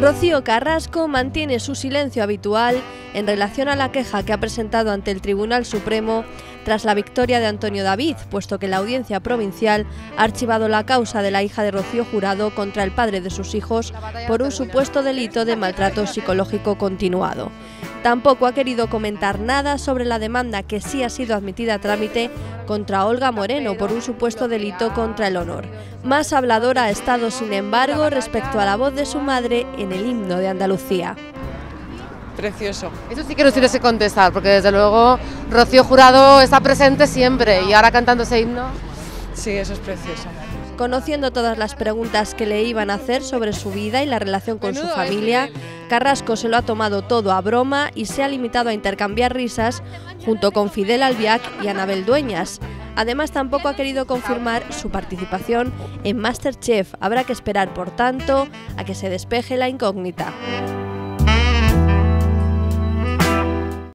Rocío Carrasco mantiene su silencio habitual en relación a la queja que ha presentado ante el Tribunal Supremo tras la victoria de Antonio David, puesto que la audiencia provincial ha archivado la causa de la hija de Rocío Jurado contra el padre de sus hijos por un supuesto delito de maltrato psicológico continuado. Tampoco ha querido comentar nada sobre la demanda que sí ha sido admitida a trámite contra Olga Moreno por un supuesto delito contra el honor. Más habladora ha estado, sin embargo, respecto a la voz de su madre en el himno de Andalucía. Precioso. Eso sí que nos tienes que contestar, porque desde luego Rocío Jurado está presente siempre y ahora cantando ese himno. Sí, eso es precioso. Conociendo todas las preguntas que le iban a hacer sobre su vida y la relación con su familia, Carrasco se lo ha tomado todo a broma y se ha limitado a intercambiar risas junto con Fidel Albiac y Anabel Dueñas. Además, tampoco ha querido confirmar su participación en Masterchef. Habrá que esperar, por tanto, a que se despeje la incógnita.